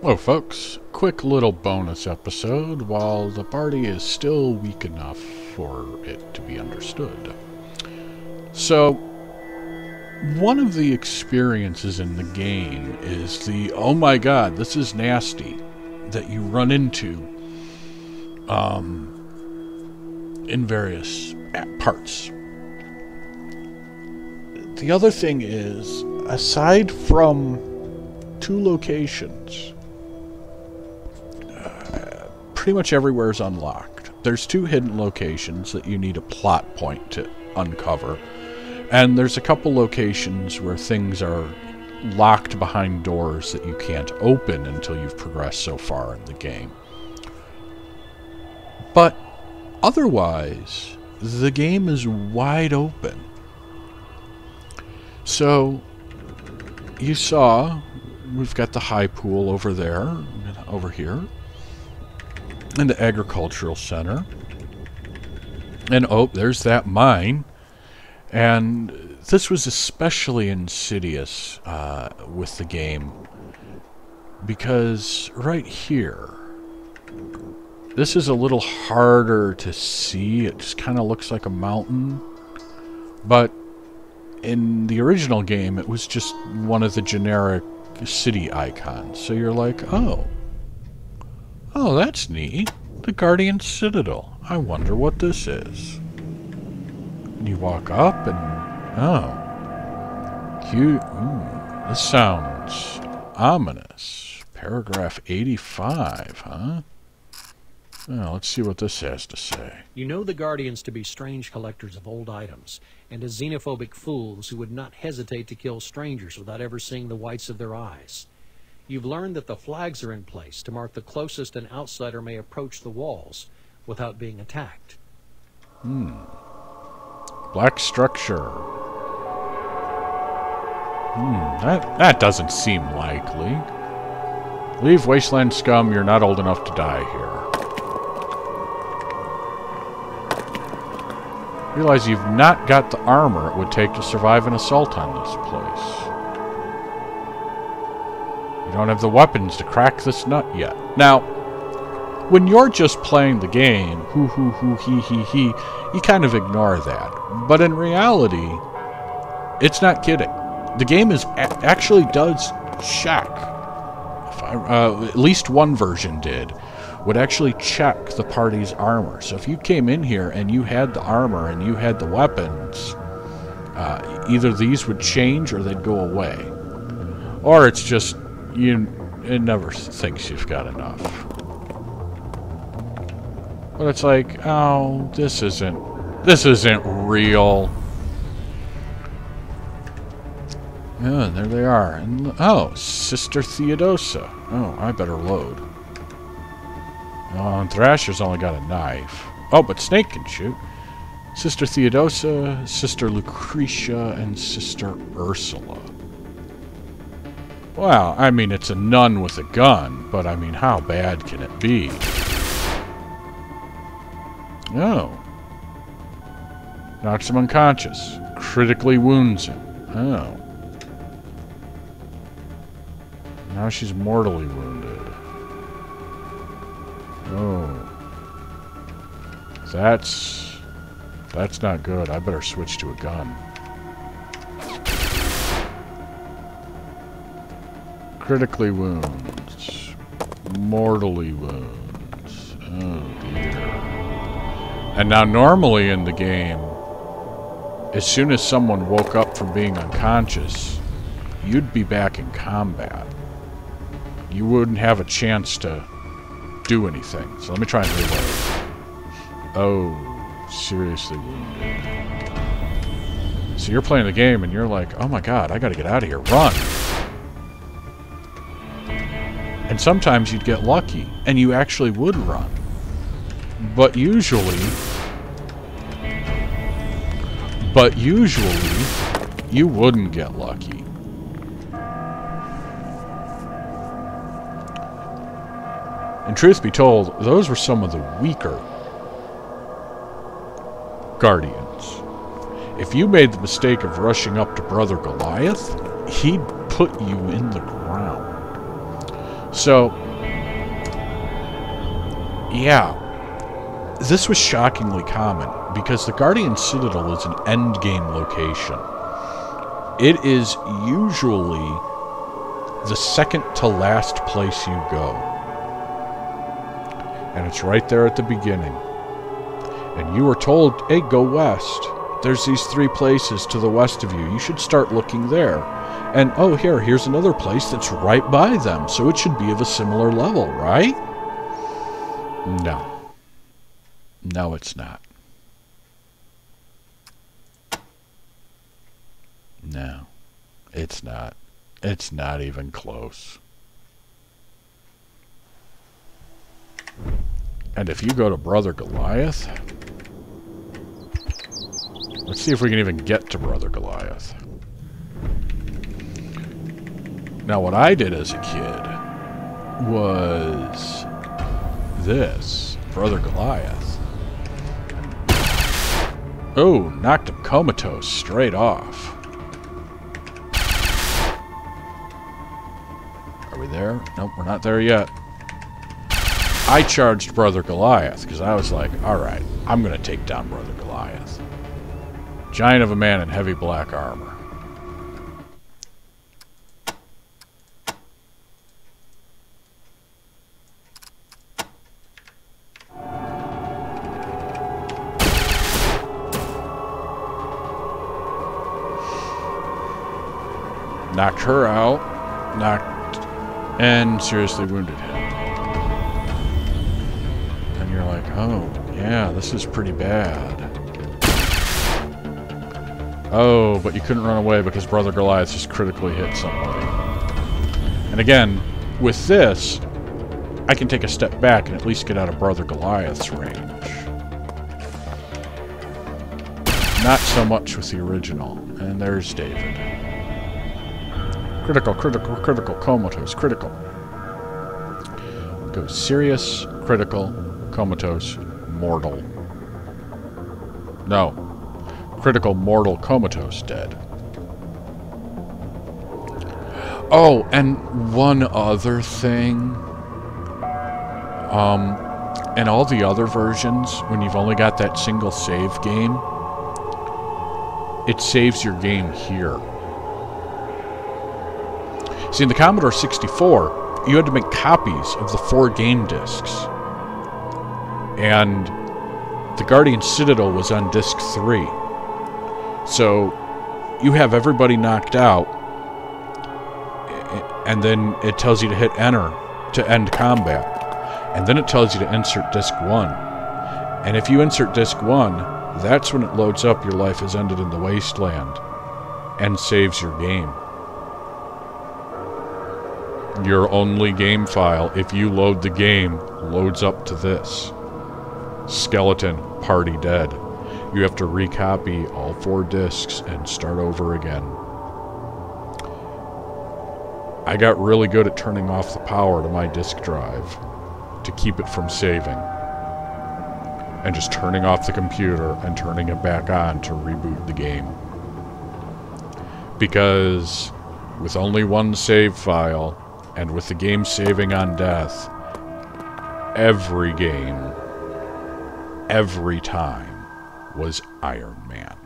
Hello, folks. Quick little bonus episode while the party is still weak enough for it to be understood. So, one of the experiences in the game is the oh my god, this is nasty that you run into um, in various parts. The other thing is, aside from two locations, pretty much everywhere is unlocked. There's two hidden locations that you need a plot point to uncover. And there's a couple locations where things are locked behind doors that you can't open until you've progressed so far in the game. But otherwise, the game is wide open. So, you saw we've got the Highpool over there, over here, and the agricultural center. And oh, there's that mine. And this was especially insidious uh, with the game because right here, this is a little harder to see. It just kind of looks like a mountain. But in the original game, it was just one of the generic city icons. So you're like, oh. Oh, that's neat. The Guardian Citadel. I wonder what this is. You walk up and... Oh. Cute. This sounds ominous. Paragraph 85, huh? Well, let's see what this has to say. You know the Guardians to be strange collectors of old items, and as xenophobic fools who would not hesitate to kill strangers without ever seeing the whites of their eyes. You've learned that the flags are in place to mark the closest an outsider may approach the walls without being attacked. Hmm. Black structure. Hmm, that, that doesn't seem likely. Leave Wasteland Scum, you're not old enough to die here. Realize you've not got the armor it would take to survive an assault on this place. You don't have the weapons to crack this nut yet. Now, when you're just playing the game, hoo hoo hoo he he he, you kind of ignore that. But in reality, it's not kidding. The game is actually does check. I, uh, at least one version did would actually check the party's armor. So if you came in here and you had the armor and you had the weapons, uh, either these would change or they'd go away. Or it's just, you, it never thinks you've got enough. But it's like, oh, this isn't, this isn't real. Yeah, and there they are. And, oh, Sister Theodosa. Oh, I better load. Oh, and Thrasher's only got a knife. Oh, but Snake can shoot. Sister Theodosa, Sister Lucretia, and Sister Ursula. Well, I mean, it's a nun with a gun, but I mean, how bad can it be? Oh. Knocks him unconscious. Critically wounds him. Oh. Now she's mortally wounded. Oh. That's... That's not good. I better switch to a gun. Critically wounds. Mortally wounds. Oh dear. And now normally in the game, as soon as someone woke up from being unconscious, you'd be back in combat. You wouldn't have a chance to do anything. So let me try and reload. Oh, seriously wounded. So you're playing the game and you're like, oh my god, I gotta get out of here. Run! And sometimes you'd get lucky, and you actually would run. But usually... But usually, you wouldn't get lucky. And truth be told, those were some of the weaker Guardians. If you made the mistake of rushing up to Brother Goliath, he'd put you in the. So, yeah, this was shockingly common because the Guardian Citadel is an endgame location. It is usually the second to last place you go. And it's right there at the beginning. And you were told, hey, go west. There's these three places to the west of you. You should start looking there. And oh, here, here's another place that's right by them, so it should be of a similar level, right? No. No, it's not. No, it's not. It's not even close. And if you go to Brother Goliath... Let's see if we can even get to Brother Goliath. Now, what I did as a kid was this, Brother Goliath. Oh, knocked him comatose straight off. Are we there? Nope, we're not there yet. I charged Brother Goliath because I was like, alright, I'm going to take down Brother Goliath. Giant of a man in heavy black armor. knocked her out, knocked, and seriously wounded him. And you're like, oh, yeah, this is pretty bad. Oh, but you couldn't run away because Brother Goliath just critically hit somebody. And again, with this, I can take a step back and at least get out of Brother Goliath's range. Not so much with the original. And there's David. Critical, critical, critical, comatose, critical. Go serious, critical, comatose, mortal. No. Critical, mortal, comatose, dead. Oh, and one other thing. Um, in all the other versions, when you've only got that single save game, it saves your game here. See, in the Commodore 64, you had to make copies of the four game discs. And the Guardian Citadel was on disc 3. So you have everybody knocked out, and then it tells you to hit enter to end combat. And then it tells you to insert disc 1. And if you insert disc 1, that's when it loads up your life has ended in the wasteland and saves your game your only game file, if you load the game, loads up to this. Skeleton, party dead. You have to recopy all four discs and start over again. I got really good at turning off the power to my disk drive to keep it from saving. And just turning off the computer and turning it back on to reboot the game. Because with only one save file, and with the game saving on death, every game, every time, was Iron Man.